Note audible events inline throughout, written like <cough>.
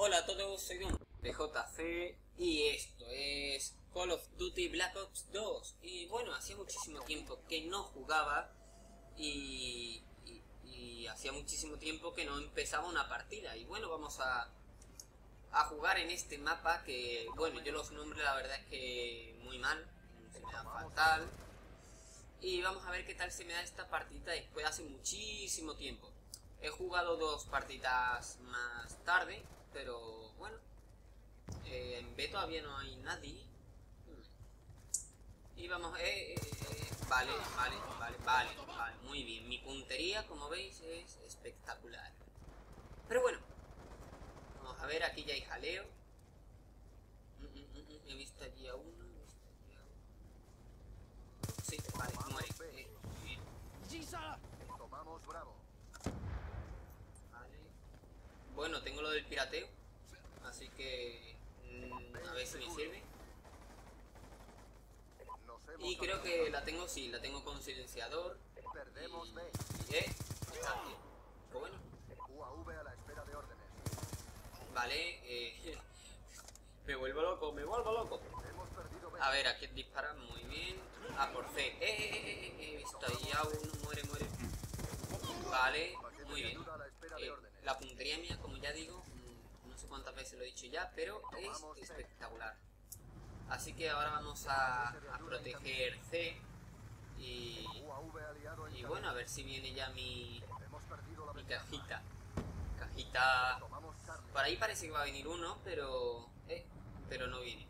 Hola a todos, soy Don PJC y esto es Call of Duty Black Ops 2 y bueno, hacía muchísimo tiempo que no jugaba y, y, hacía muchísimo tiempo que no empezaba una partida. Y bueno, vamos a, a jugar en este mapa que bueno, yo los nombres la verdad es que muy mal, se me da fatal. Y vamos a ver qué tal se me da esta partida después de hace muchísimo tiempo. He jugado dos partidas más tarde, pero bueno. Eh, en B todavía no hay nadie. Y vamos, eh, eh, eh, vale, vale, vale, vale, vale, muy bien. Mi puntería, como veis, es espectacular. Pero bueno, vamos a ver, aquí ya hay jaleo. Mm, mm, mm, he visto allí a uno, he visto allí a uno. Sí, vale, muere. Bien. Tomamos bravo. Bueno, tengo lo del pirateo. Así que... Mm, a ver si me sirve. Y creo que la tengo, sí, la tengo con silenciador. Perdemos y, eh, está. Pues bueno. Vale, eh, <laughs> me vuelvo loco, me vuelvo loco. A ver, aquí dispara muy bien. Ah, por C. Eh, eh, eh, eh, he visto ahí a uno, muere, muere. Vale, muy bien. Eh, la puntería mía, como ya digo, mm, no sé cuántas veces lo he dicho ya, pero es espectacular. Así que ahora vamos a, proteger C y, y, bueno, a ver si viene ya mi, mi cajita. Cajita... Por ahí parece que va a venir uno, pero... Eh, pero no viene.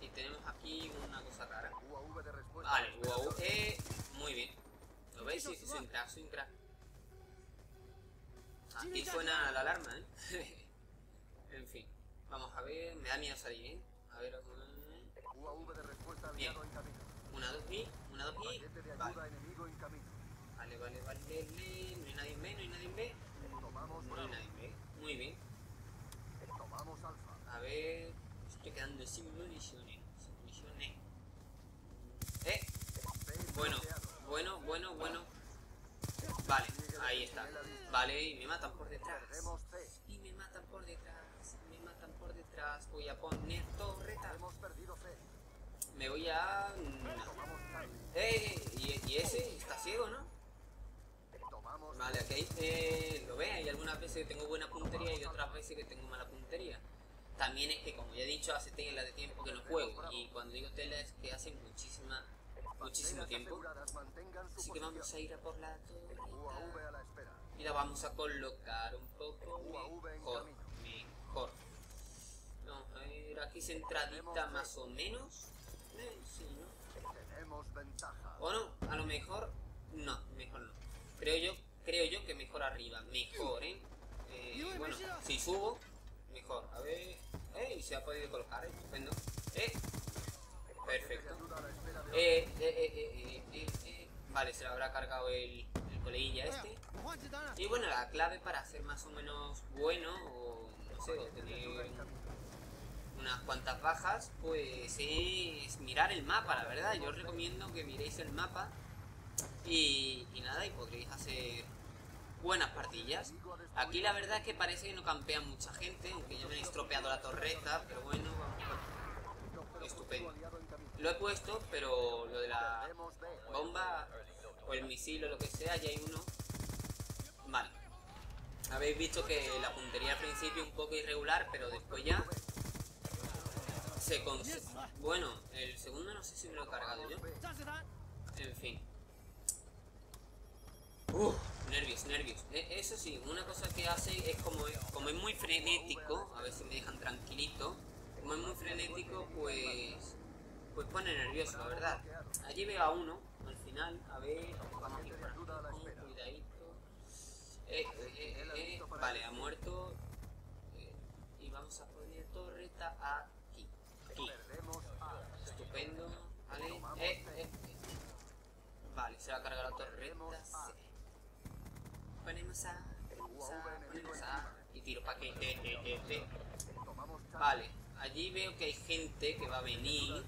Y tenemos aquí una cosa rara. Vale, UAV, eh, muy bien. ¿Lo veis? Sí, sí, soy un crack, crack. Aquí suena la alarma, ¿eh? <laughs> en fin. Vamos a ver, me da miedo salir, ¿eh? A ver, Bien. Una, dos y, una, dos y. Vale. Vale, vale, vale. No hay nadie en B, no hay nadie en B. No hay nadie en B. Muy bien. A ver. Estoy quedando sin municiones. Sin municiones. Eh. Bueno, bueno, bueno, bueno. Ahí está. Vale, y me matan por detrás. Y me matan por detrás. Me matan por detrás. Voy a poner torreta. Me voy a... ¡Eh! ¿Y, ese está ciego, ¿no? Vale, aquí eh, lo ve, hay algunas veces que tengo buena puntería y otras veces que tengo mala puntería. También es que, como ya he dicho, hace tela de tiempo que no juego. Y cuando digo tela es que hace muchísima muchísimo tiempo. Así que vamos a ir a por la torreta. Y la vamos a colocar un poco mejor. Mejor. Vamos a ver, aquí centradita más o menos. Eh, sí, ¿no? O no, a lo mejor... No, mejor no. Creo yo, creo yo que mejor arriba. Mejor, ¿eh? eh bueno, si subo, mejor. A ver... ¡Eh! Se ha podido colocar, estupendo. ¡Eh! Perfecto. Eh, eh, eh, vale, se lo habrá cargado el coleguilla este. Y bueno, la clave para ser más o menos bueno, o no sé, o tener unas cuantas bajas, pues es mirar el mapa, la verdad. Yo os recomiendo que miréis el mapa y, nada, y podréis hacer buenas partillas. Aquí la verdad es que parece que no campean mucha gente, aunque ya me han estropeado la torreta, pero bueno, estupendo. Lo he puesto, pero lo de la bomba o el misil o lo que sea, ya hay uno. Vale. Habéis visto que la puntería al principio un poco irregular, pero después ya se consigue. Bueno, el segundo no sé si me lo he cargado yo. En fin. Uf, nervios, nervios. E, eso sí, una cosa que hace es como, como es muy frenético, a ver si me dejan tranquilito como es muy frenético, pues pues pone nervioso, la verdad. Allí veo a uno, al final, a ver, vamos a ir por aquí, cuidadito. Eh, eh, eh, vale, ha muerto. y vamos a poner torreta aquí. Aquí. Estupendo. Vale. Vale, se va a cargar la torreta. Ponemos a, ponemos a, ponemos a. Y tiro paquete. Vale. Allí veo que hay gente que va a venir.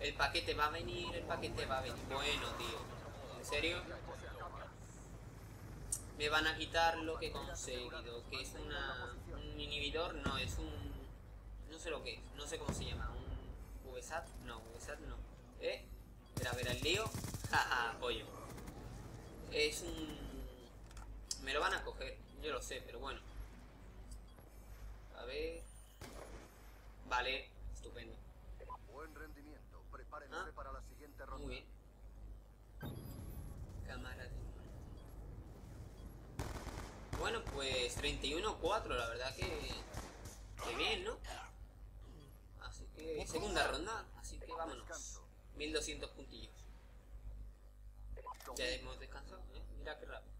El paquete va a venir, el paquete va a venir. Bueno, tío. ¿En serio? me van a quitar lo que he conseguido, que es una, un inhibidor, no, es un... no sé lo que es, no sé cómo se llama, un VSAT, no, VSAT no, ¿eh? Mira, ver el lío, <laughs> jaja, pollo. Es un... me lo van a coger, yo lo sé, pero bueno. A ver... Vale, estupendo. Buen rendimiento. Prepárense Ah. para la siguiente ronda. Muy bien. Cámara de Bueno, pues 31-4, la verdad que... Que bien, ¿no? Así que... Segunda ronda, así que vámonos. 1200 puntillos. Ya hemos descansado, ¿eh? Mira qué rápido.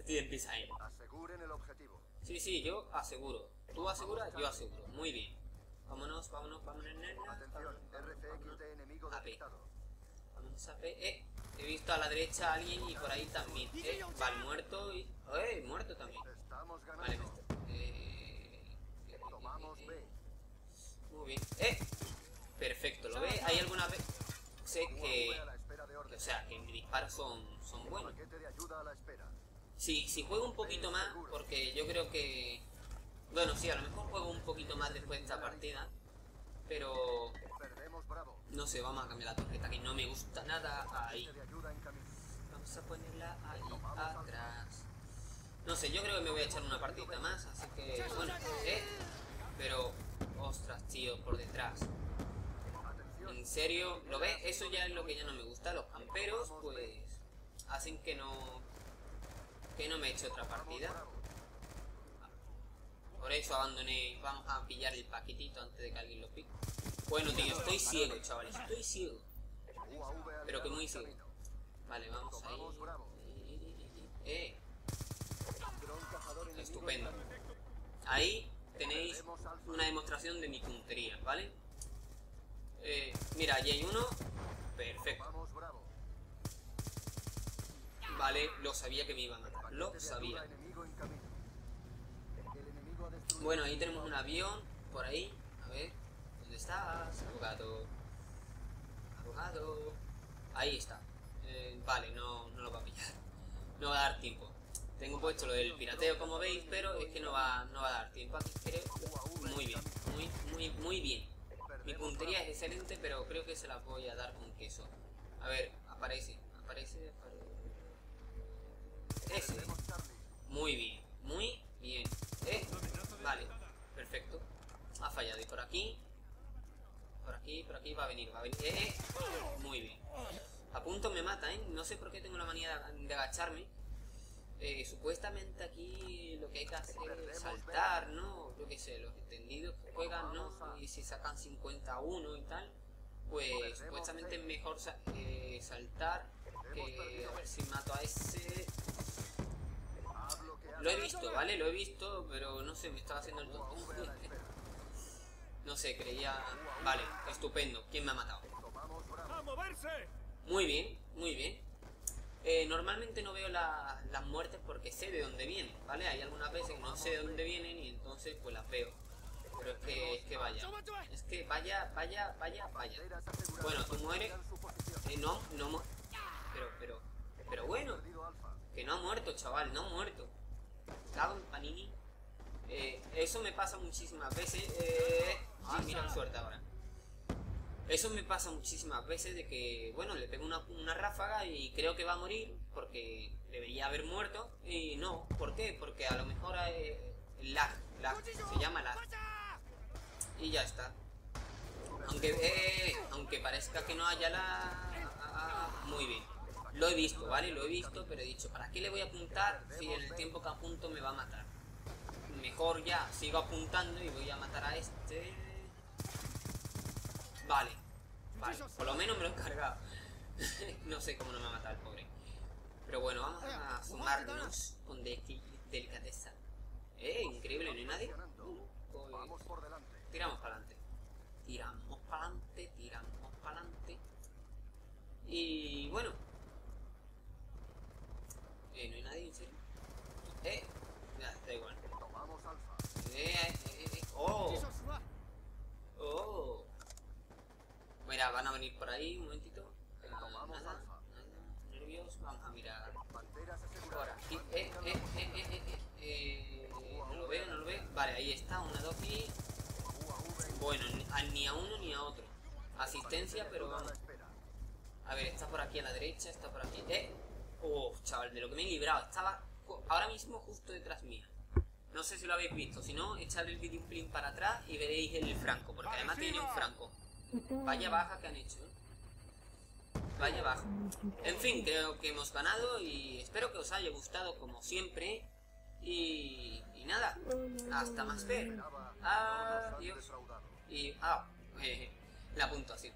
Partida empieza ahí. Aseguren el objetivo. Sí, sí, yo aseguro. Tú aseguras, yo aseguro. Muy bien. Vámonos, vámonos, vámonos, nena. Atención, Vámonos, vámonos. RCXD enemigo detectado. Vamos a. Eh, he visto a la derecha a alguien y por ahí también. Eh, vale, muerto y. Eh, muerto también. Estamos Vale, ganando. eh, Tomamos B. Muy bien. Eh, perfecto. ¿Lo ve? Hay alguna vez. Sé que. De. O sea, que mis disparos son, son buenos. Paquete de ayuda a la espera. Sí, si juego un poquito más, porque yo creo que... Bueno, sí, a lo mejor juego un poquito más después de esta partida. Pero... No sé, vamos a cambiar la tarjeta que no me gusta nada ahí. Vamos a ponerla ahí atrás. No sé, yo creo que me voy a echar una partida más, así que... Bueno, ¿eh? Pero... Ostras, tío, por detrás. En serio, ¿lo ves? Eso ya es lo que ya no me gusta. Los camperos, pues... Hacen que no... Que no me eche otra Vamos partida. Por eso abandoné. Vamos a pillar el paquetito antes de que alguien lo pique. Bueno, tío, estoy ciego, chavales. Estoy ciego. Pero que muy ciego. Vale, vamos ahí. Eh, estupendo. Ahí tenéis una demostración de mi puntería, ¿vale? Eh, mira, allí hay uno. Perfecto. Vale, lo sabía que me iba a. Lo sabía. Bueno, ahí tenemos un avión. Por ahí. A ver. ¿Dónde estás? Abogado. Abogado. Ahí está. Eh, vale, no, no lo va a pillar. No va a dar tiempo. Tengo puesto lo del pirateo como veis, pero es que no va, no va a dar tiempo. Aquí creo. Muy bien. Muy, muy, muy bien. Mi puntería es excelente, pero creo que se la voy a dar con queso. A ver. Aparece, aparece. Ese. Perdemos Charlie. Muy bien, muy bien. Eh, vale, perfecto. Ha fallado. Y por aquí. Por aquí, por aquí va a venir. Eh, eh, muy bien. A punto me mata, ¿eh? No sé por qué tengo la manía de, agacharme. Eh, supuestamente aquí lo que hay que hacer es saltar, ¿no? Yo qué sé, los entendidos que juegan, ¿no? Y si sacan 51 y tal, pues supuestamente es mejor sa- eh, saltar que a ver si mato a ese. Lo he visto, ¿vale? Lo he visto, pero no sé, me estaba haciendo el tonto. <laughs> UAV a la espera. No sé, creía... Vale, estupendo. ¿Quién me ha matado? ¡A moverse! Muy bien, muy bien. Eh, normalmente no veo la- las muertes porque sé de dónde vienen, ¿vale? Hay algunas veces que no sé de dónde vienen y entonces pues las veo. Pero es que, es que vaya. Es que vaya, vaya, vaya, vaya. Bueno, tú mueres. Eh, no, no mu- Pero, pero, pero bueno. Que no ha muerto, chaval, no ha muerto. Cago en Panini. Eh, eso me pasa muchísimas veces. Eh, ah, mira suerte ahora. Eso me pasa muchísimas veces de que, bueno, le pego una, una ráfaga y creo que va a morir porque debería haber muerto y no. ¿Por qué? Porque a lo mejor eh, lag, lag, se llama lag. Y ya está. Aunque, eh, aunque parezca que no haya la... Muy bien. Lo he visto, ¿vale? Lo he visto, pero he dicho, ¿para qué le voy a apuntar si en el tiempo que apunto me va a matar? Mejor ya, sigo apuntando y voy a matar a este... Vale. Vale, por lo menos me lo he cargado. <laughs> no sé cómo no me ha matado el pobre. Pero bueno, vamos a sumarnos con de- delicadeza. Eh, increíble, no hay nadie. Funcionando. Vamos por delante. tiramos para adelante. Tiramos para adelante, tiramos para adelante. Y bueno. Eh, no hay nadie, en serio. Eh, ya, da igual. Tomamos Alfa. Eh, eh, eh, eh, oh, oh. Mira, van a venir por ahí, un momentito. Ah, Tomamos nada, alfa. nada, nervios, vamos a mirar. Banderas Ahora, aseguradas. Está, una Doki. Bueno, ni a, uno ni a otro. Asistencia, pero vamos. A ver, está por aquí a la derecha, está por aquí. ¡Eh! Oh, chaval, de lo que me he librado. Estaba ahora mismo justo detrás mía. No sé si lo habéis visto. Si no, echad el vídeo un plin para atrás y veréis el franco. Porque además tiene un franco. Vaya baja que han hecho, ¿eh? Vaya baja. En fin, creo que hemos ganado y espero que os haya gustado como siempre. Y, nada, hasta más ver. Adiós. Y, ah, <laughs> la puntuación.